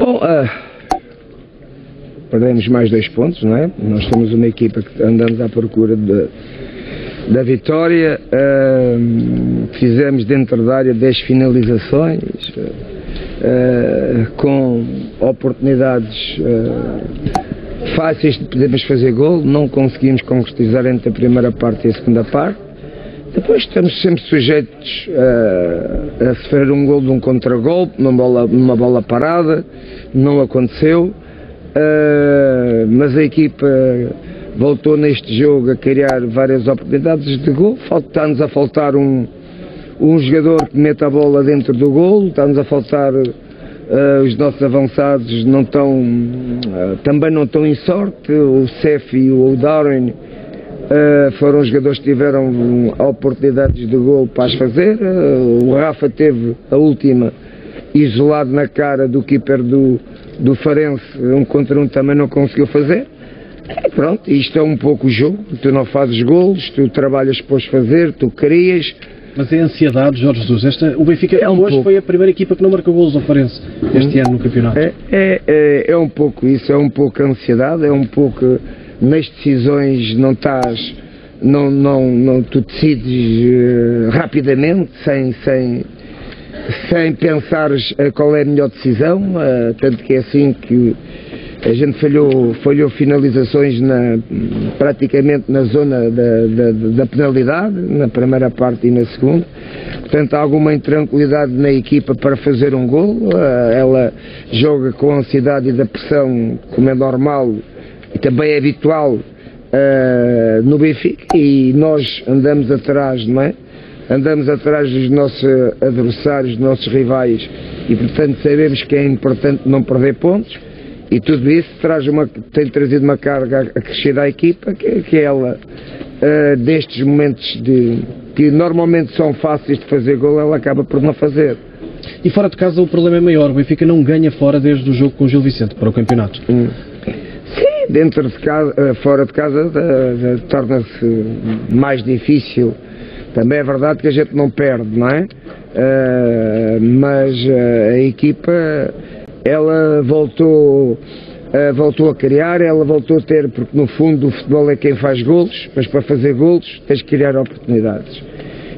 Bom, uh, perdemos mais dois pontos, não é? Nós somos uma equipa que andamos à procura de, da vitória. Uh, fizemos dentro da área 10 finalizações, uh, com oportunidades fáceis de podermos fazer gol. Não conseguimos concretizar entre a primeira parte e a segunda parte. Depois estamos sempre sujeitos a, a sofrer um gol de um contragolpe, numa bola, numa bola parada, não aconteceu, uh, mas a equipa voltou neste jogo a criar várias oportunidades de gol, está-nos a faltar um, um jogador que meta a bola dentro do gol, está-nos a faltar uh, os nossos avançados não estão, uh, também não estão em sorte, o Cef e o Darwin Uh, foram jogadores que tiveram oportunidades de gol para as fazer. Uh, o Rafa teve a última isolado na cara do keeper do, do Farense, um contra um também não conseguiu fazer. E pronto, isto é um pouco o jogo. Tu não fazes golos, tu trabalhas para os fazer, tu crias. Mas é ansiedade, Jorge Jesus. Esta, o Benfica é um hoje pouco. foi a primeira equipa que não marcou golos ao Farense este hum. ano no campeonato. É, é, é, é um pouco isso, é um pouco ansiedade, é um pouco nas decisões não estás, não, não, não tu decides uh, rapidamente, sem, sem, sem pensares uh, qual é a melhor decisão, uh, tanto que é assim que a gente falhou, falhou finalizações na, praticamente na zona da, da, da, penalidade, na primeira parte e na segunda. Portanto, há alguma intranquilidade na equipa para fazer um gol. Ela joga com a ansiedade e da pressão, como é normal, e também é habitual uh, no Benfica e nós andamos atrás, não é? Andamos atrás dos nossos adversários, dos nossos rivais e portanto sabemos que é importante não perder pontos e tudo isso traz uma, tem trazido uma carga a crescer à equipa que, que ela uh, destes momentos de, que normalmente são fáceis de fazer gol, ela acaba por não fazer. E fora de casa o problema é maior, o Benfica não ganha fora desde o jogo com o Gil Vicente para o campeonato. Hum dentro de casa, eh, fora de casa torna-se mais difícil. Também é verdade que a gente não perde, não é? Uh, mas uh, a equipa, ela voltou, uh, voltou a criar, ela voltou a ter, porque no fundo o futebol é quem faz golos, mas para fazer golos tens que criar oportunidades.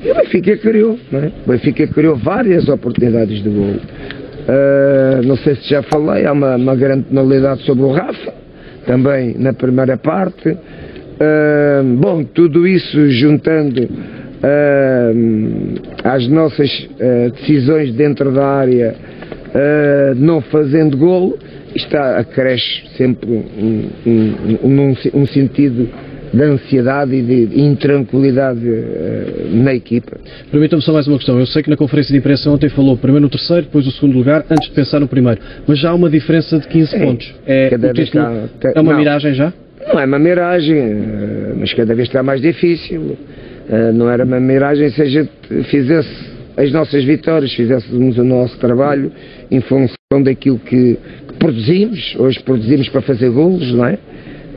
E o Benfica criou, não é? O Benfica criou várias oportunidades de golo. não sei se já falei, há uma, uma grande penalidade sobre o Rafa, também na primeira parte. Uh, bom, tudo isso juntando uh, às nossas uh, decisões dentro da área, não fazendo golo, está, acresce sempre um, um, um, um sentido de ansiedade e de intranquilidade uh, na equipa. Permita-me só mais uma questão. Eu sei que na conferência de imprensa ontem falou primeiro no terceiro, depois o segundo lugar, antes de pensar no primeiro. Mas já há uma diferença de 15 pontos. É, cada vez título, está, é uma não, miragem já? Não é uma miragem, uh, mas cada vez está mais difícil. Uh, não era uma miragem se a gente fizesse as nossas vitórias, fizéssemos o nosso trabalho em função daquilo que, que produzimos. Hoje produzimos para fazer golos, não é?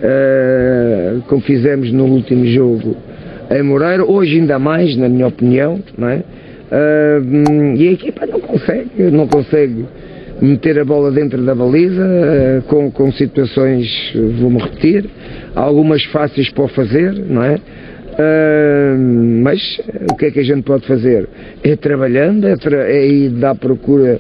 Uh, como fizemos no último jogo em Moreira, hoje ainda mais, na minha opinião, não é? Uh, e a equipa não consegue, não consegue meter a bola dentro da baliza, uh, com, com situações, vou-me repetir, algumas fáceis para fazer, não é? Uh, mas o que é que a gente pode fazer? É trabalhando, é, tra é ir dar procura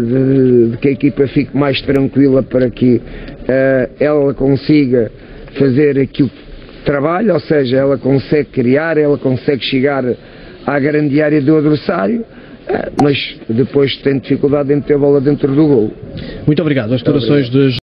de, de, que a equipa fique mais tranquila para que uh, ela consiga fazer aquilo que trabalha, ou seja, ela consegue criar, ela consegue chegar à grande área do adversário, mas depois tem dificuldade em ter a bola dentro do gol. Muito obrigado. As declarações de